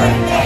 Lord.